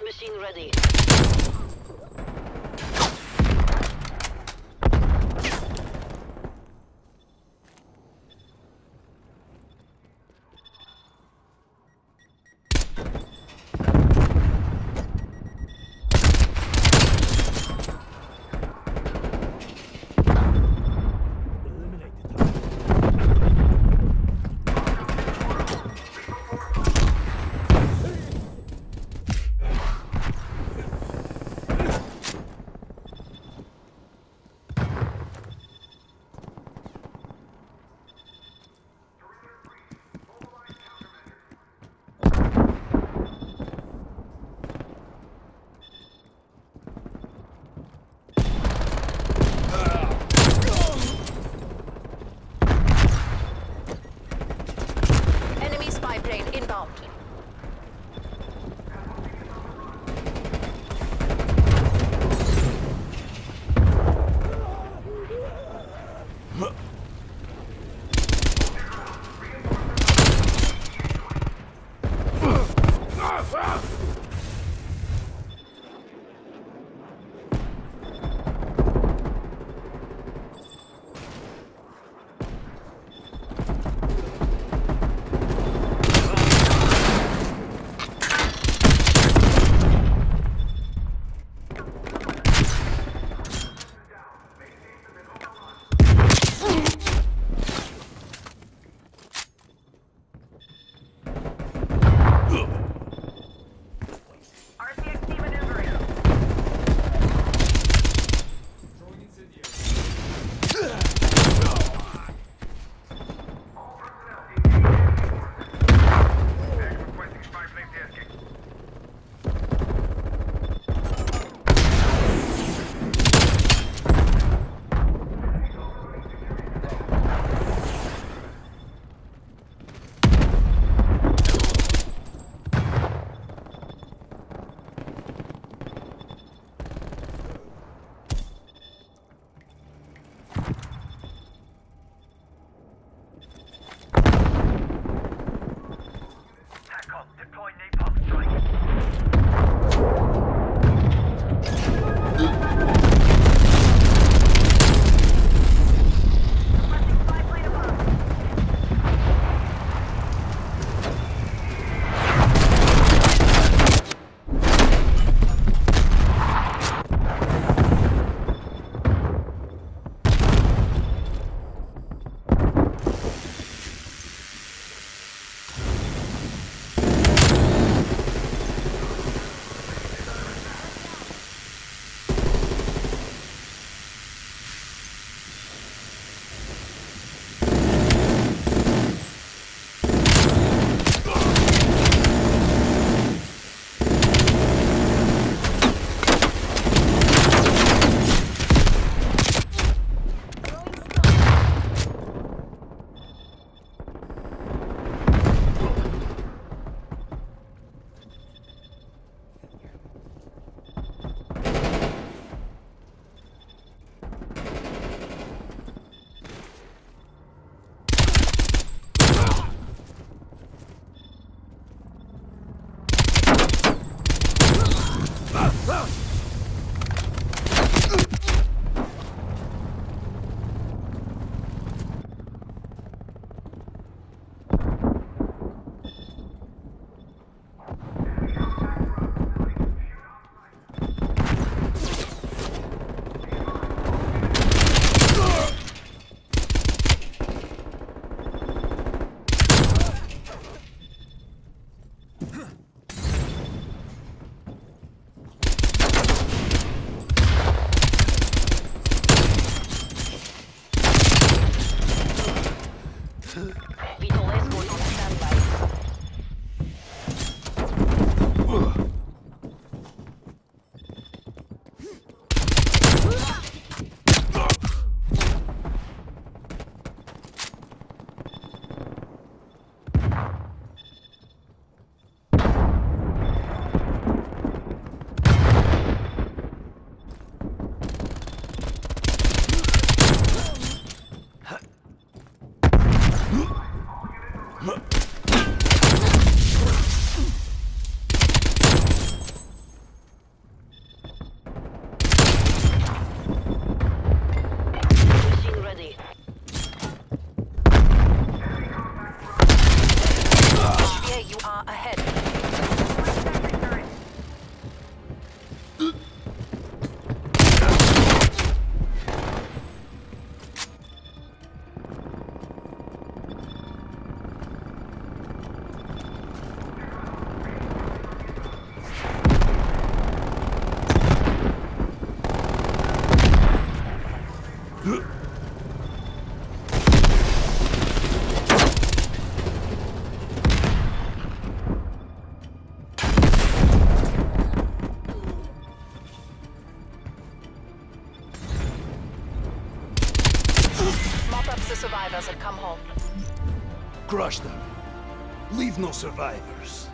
Machine ready. The survivors and come home. Crush them. Leave no survivors.